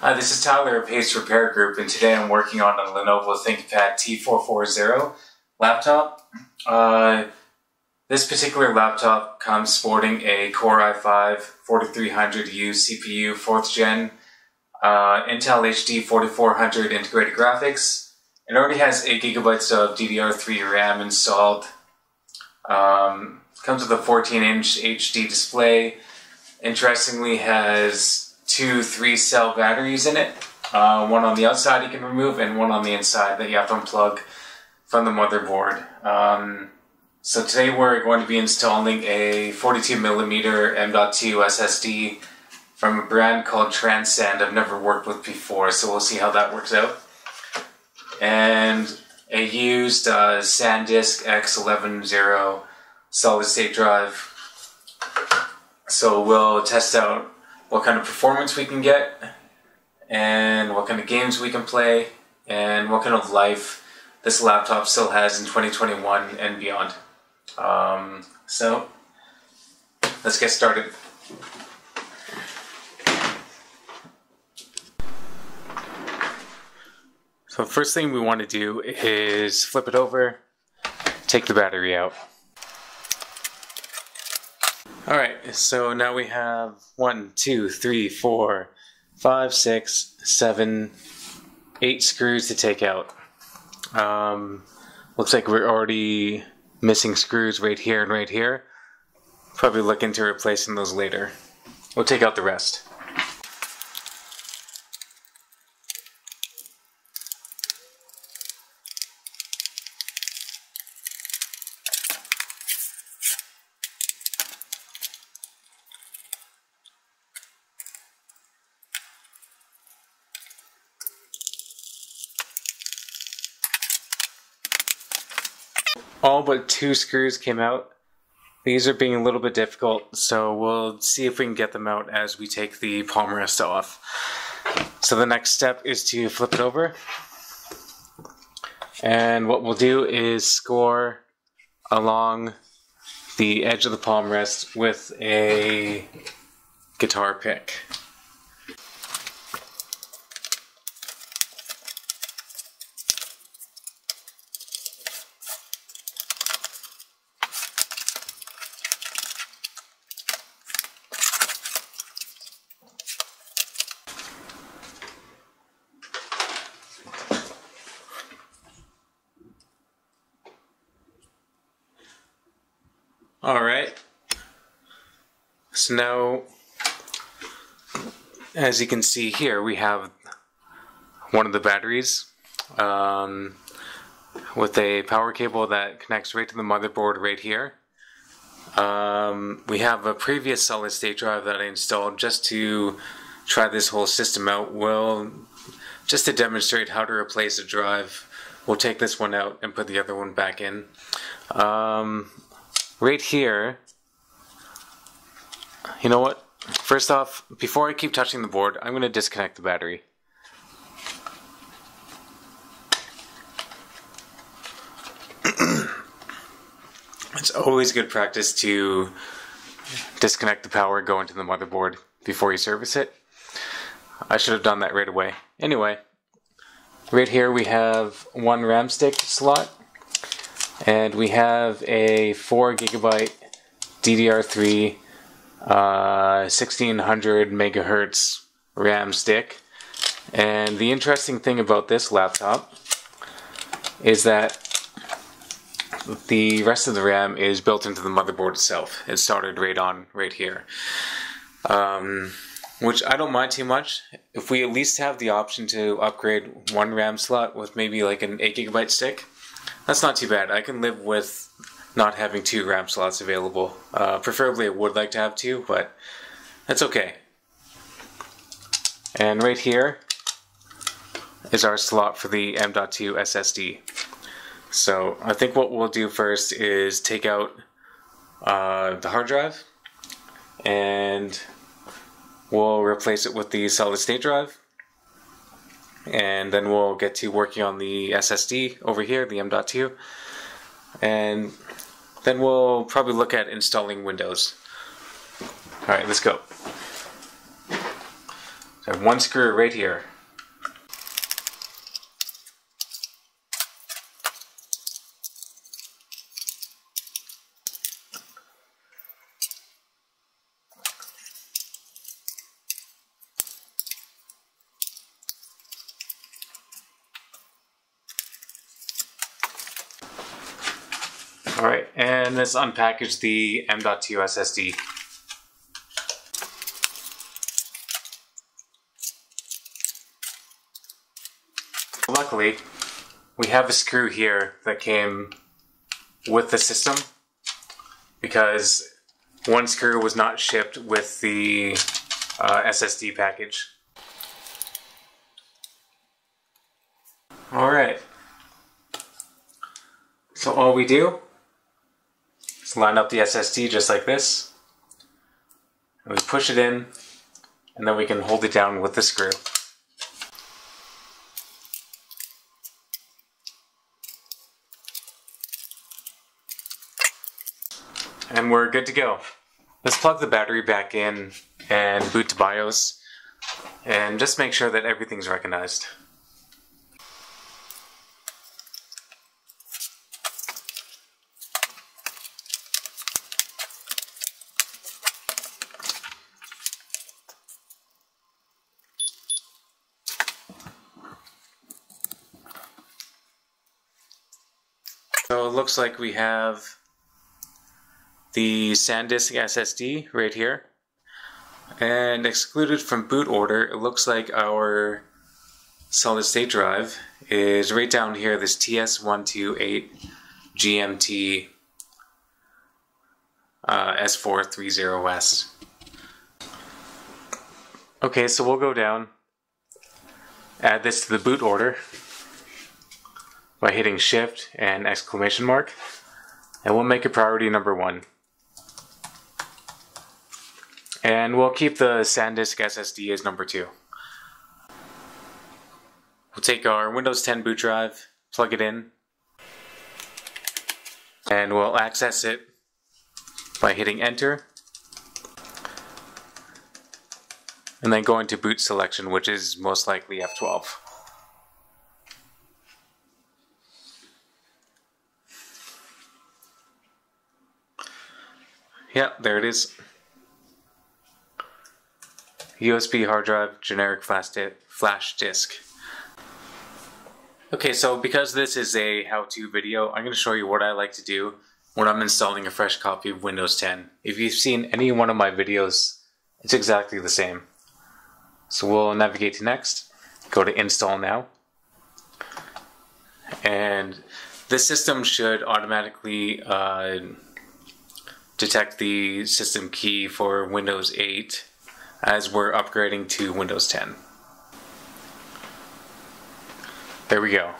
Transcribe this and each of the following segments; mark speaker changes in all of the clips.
Speaker 1: Hi, this is Tyler of Haiste Repair Group, and today I'm working on a Lenovo ThinkPad T440 laptop. Uh, this particular laptop comes sporting a Core i5 4300U CPU 4th gen, uh, Intel HD 4400 integrated graphics. It already has 8 gigabytes of DDR3 RAM installed. Um, comes with a 14 inch HD display. Interestingly, has two three cell batteries in it. Uh, one on the outside you can remove, and one on the inside that you have to unplug from the motherboard. Um, so today we're going to be installing a 42 millimeter M.2 SSD from a brand called Transcend. I've never worked with before, so we'll see how that works out. And a used uh, SanDisk X110 solid state drive. So we'll test out what kind of performance we can get, and what kind of games we can play, and what kind of life this laptop still has in 2021 and beyond. Um, so, let's get started. So first thing we want to do is flip it over, take the battery out. All right, so now we have one, two, three, four, five, six, seven, eight screws to take out. Um, looks like we're already missing screws right here and right here. Probably look into replacing those later. We'll take out the rest. But two screws came out. These are being a little bit difficult, so we'll see if we can get them out as we take the palm rest off. So the next step is to flip it over. And what we'll do is score along the edge of the palm rest with a guitar pick. All right. So now, as you can see here, we have one of the batteries um, with a power cable that connects right to the motherboard right here. Um, we have a previous solid state drive that I installed just to try this whole system out. Well, just to demonstrate how to replace a drive, we'll take this one out and put the other one back in. Um, right here, you know what? First off, before I keep touching the board, I'm going to disconnect the battery. it's always good practice to disconnect the power, go into the motherboard before you service it. I should have done that right away. Anyway, right here we have one RAM stick slot and we have a 4 gigabyte DDR3 uh, 1600 megahertz RAM stick. And the interesting thing about this laptop is that the rest of the RAM is built into the motherboard itself. It's soldered right on right here. Um, which I don't mind too much. If we at least have the option to upgrade one RAM slot with maybe like an 8 gigabyte stick, that's not too bad. I can live with not having two RAM slots available. Uh, preferably, I would like to have two, but that's okay. And right here is our slot for the M.2 SSD. So I think what we'll do first is take out uh, the hard drive and we'll replace it with the solid state drive and then we'll get to working on the SSD over here, the M.2, and then we'll probably look at installing Windows. Alright, let's go. I have one screw right here. Alright, and let's unpackage the M.2 SSD. Luckily, we have a screw here that came with the system because one screw was not shipped with the uh, SSD package. Alright. So all we do line up the SSD just like this. And we push it in and then we can hold it down with the screw. And we're good to go. Let's plug the battery back in and boot to BIOS and just make sure that everything's recognized. So it looks like we have the SanDisk SSD right here. And excluded from boot order, it looks like our solid state drive is right down here, this TS128 GMT uh, S430S. Okay, so we'll go down, add this to the boot order by hitting shift and exclamation mark, and we'll make it priority number one. And we'll keep the SanDisk SSD as number two. We'll take our Windows 10 boot drive, plug it in, and we'll access it by hitting enter, and then going to boot selection, which is most likely F12. Yeah, there it is. USB hard drive, generic flash, di flash disk. Okay, so because this is a how-to video, I'm going to show you what I like to do when I'm installing a fresh copy of Windows 10. If you've seen any one of my videos, it's exactly the same. So we'll navigate to next, go to install now, and this system should automatically uh, detect the system key for Windows 8 as we're upgrading to Windows 10. There we go.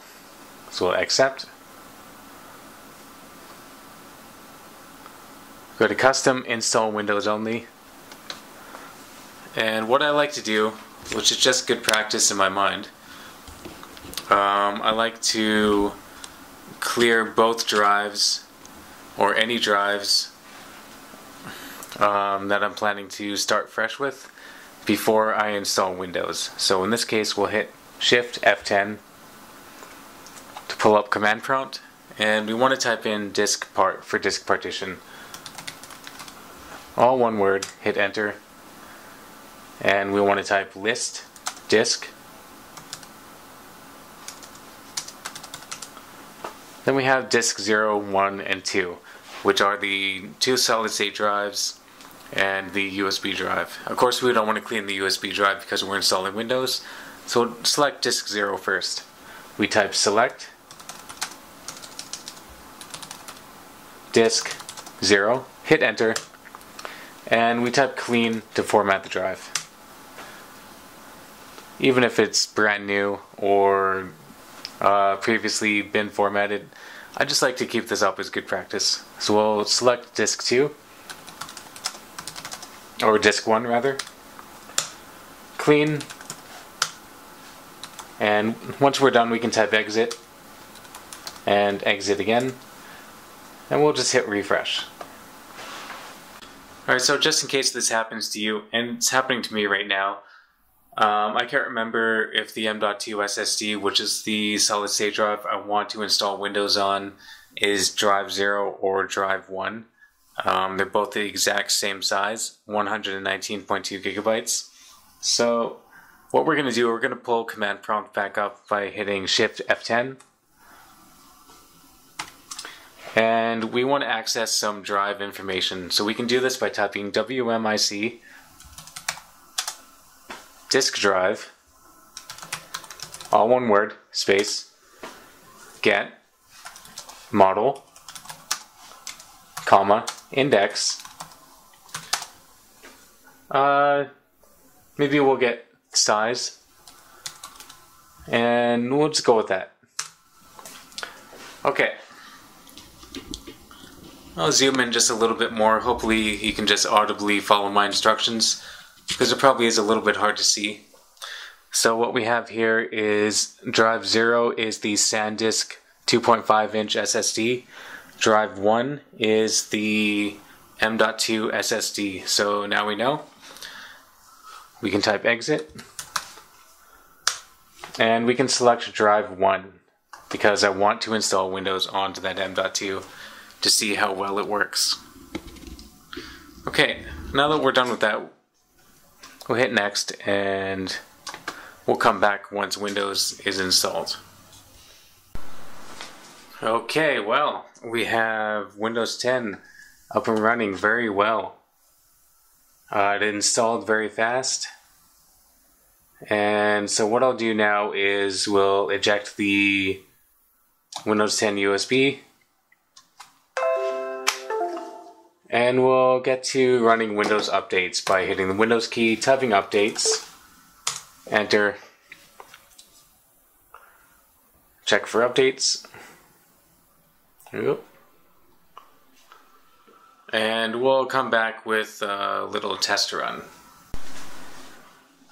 Speaker 1: So we'll accept. Go to custom, install Windows only. And what I like to do, which is just good practice in my mind, um, I like to clear both drives or any drives um, that I'm planning to start fresh with before I install Windows. So in this case, we'll hit Shift F10 to pull up command prompt, and we want to type in diskpart for disk partition. All one word, hit enter, and we want to type list disk. Then we have disk 0, 1, and 2, which are the two solid state drives and the USB drive. Of course, we don't want to clean the USB drive because we're installing Windows, so select disk 0 first. We type select disk 0, hit enter, and we type clean to format the drive. Even if it's brand new or uh, previously been formatted, I just like to keep this up as good practice. So we'll select disk 2 or disk 1 rather. Clean. And once we're done we can type exit and exit again. And we'll just hit refresh. Alright, so just in case this happens to you, and it's happening to me right now, Um, I can't remember if the M.2 SSD, which is the solid state drive I want to install Windows on, is drive 0 or drive 1. Um, they're both the exact same size, 119.2 gigabytes. So what we're going to do, we're going to pull command prompt back up by hitting Shift F10. And we want to access some drive information. So we can do this by typing WMIC diskdrive, all one word, space, get, model, comma, index. Uh, maybe we'll get size. And we'll just go with that. Okay. I'll zoom in just a little bit more. Hopefully you can just audibly follow my instructions because it probably is a little bit hard to see. So what we have here is drive 0 is the SanDisk 2.5 inch SSD. Drive 1 is the M.2 SSD. So now we know. We can type exit. And we can select drive 1 because I want to install Windows onto that M.2 to see how well it works. Okay, now that we're done with that, we'll hit next and we'll come back once Windows is installed. Okay, well, we have Windows 10 up and running very well. Uh, it installed very fast. And so what I'll do now is we'll eject the Windows 10 USB and we'll get to running Windows updates by hitting the Windows key, typing updates, enter, check for updates. Yep. And we'll come back with a little test run.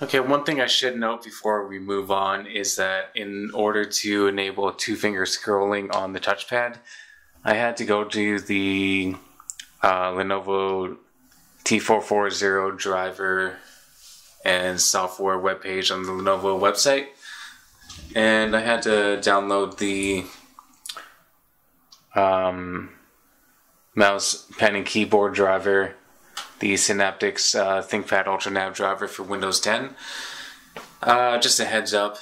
Speaker 1: Okay, one thing I should note before we move on is that in order to enable two finger scrolling on the touchpad, I had to go to the uh, Lenovo T440 driver and software webpage on the Lenovo website. And I had to download the um, mouse, pen, and keyboard driver, the Synaptics uh, ThinkPad UltraNav driver for Windows 10. Uh, just a heads up,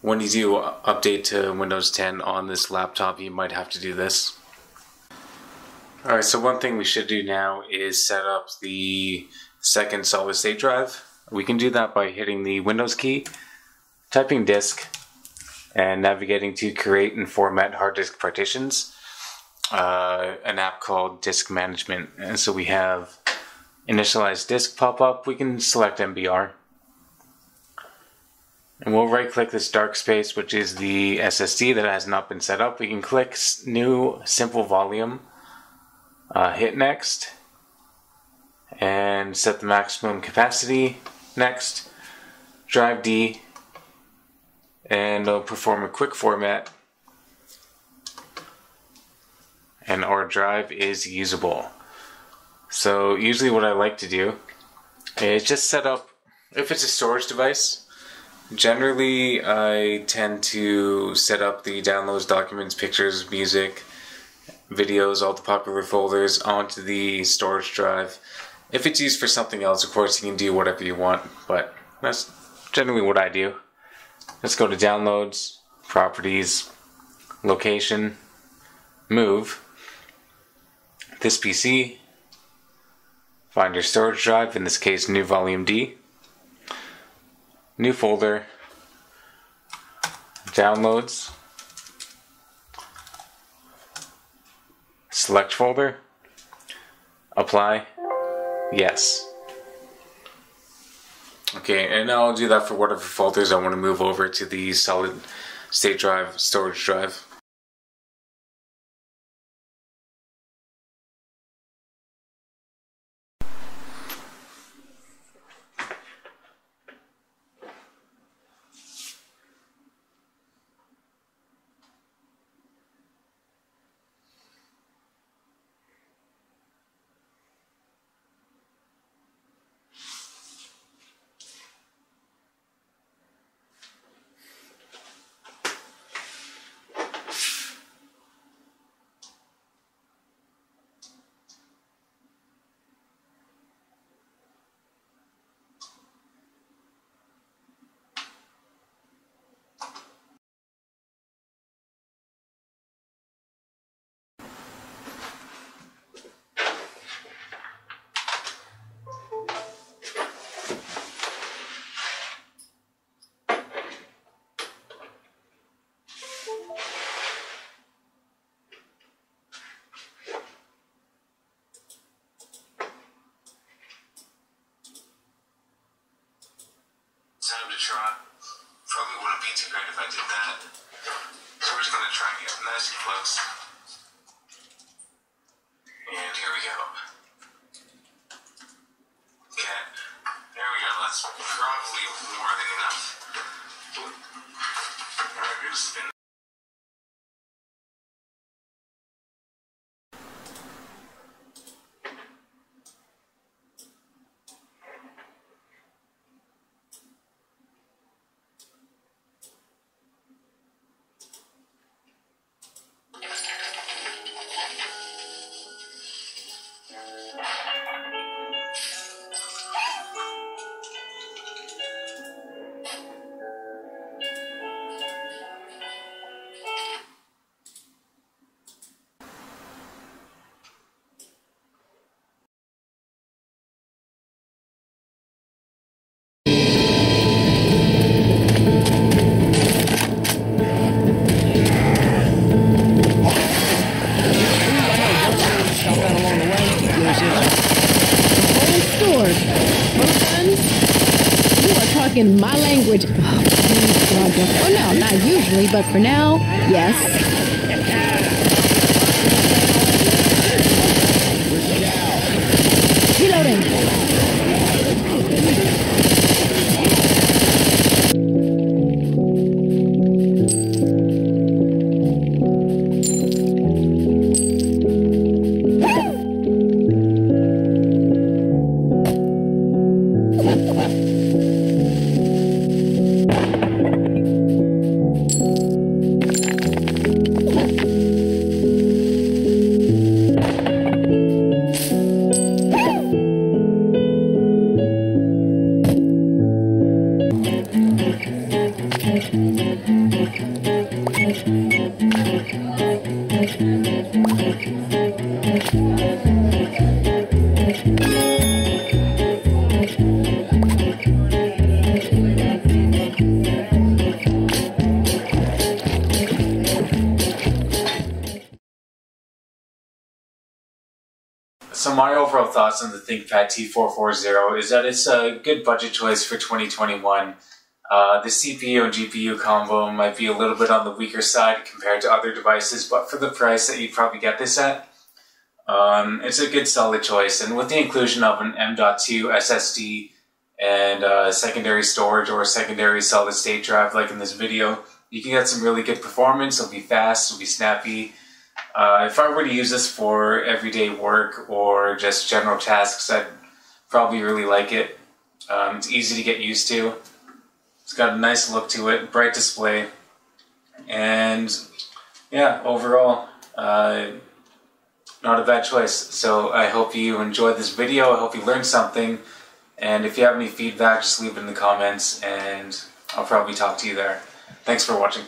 Speaker 1: when you do update to Windows 10 on this laptop, you might have to do this. Alright, so one thing we should do now is set up the second solid state drive. We can do that by hitting the Windows key, typing disk, and navigating to create and format hard disk partitions. Uh, an app called Disk Management. And so we have initialize disk pop up. We can select MBR. And we'll right click this dark space, which is the SSD that has not been set up. We can click new simple volume uh, hit next and set the maximum capacity next. Drive D and it'll perform a quick format and our drive is usable. So usually what I like to do is just set up, if it's a storage device, generally I tend to set up the downloads, documents, pictures, music, videos, all the popular folders onto the storage drive. If it's used for something else, of course, you can do whatever you want, but that's generally what I do. Let's go to Downloads, Properties, Location, Move, this PC, find your storage drive, in this case, New Volume D, New Folder, Downloads, Select folder. Apply. Yes. Okay, and I'll do that for whatever folders I want to move over to the solid state drive, storage drive. Did that. So we're just gonna try and get nice and close. And here we go.
Speaker 2: But for now, yes.
Speaker 1: My overall thoughts on the ThinkPad T440 is that it's a good budget choice for 2021. Uh, the CPU and GPU combo might be a little bit on the weaker side compared to other devices, but for the price that you'd probably get this at, um, it's a good solid choice. And with the inclusion of an M.2 SSD and uh, secondary storage or secondary solid state drive like in this video, you can get some really good performance. It'll be fast, it'll be snappy. Uh, if I were to use this for everyday work or just general tasks, I'd probably really like it. Um, it's easy to get used to. It's got a nice look to it, bright display, and yeah, overall, uh, not a bad choice. So I hope you enjoyed this video. I hope you learned something. And if you have any feedback, just leave it in the comments, and I'll probably talk to you there. Thanks for watching.